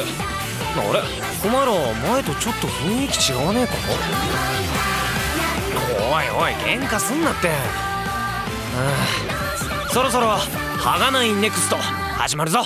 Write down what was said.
あれ？お前ら前とちょっと雰囲気違わねえか？おいおい喧嘩すんなって。ああそろそろハガナインネクスト始まるぞ。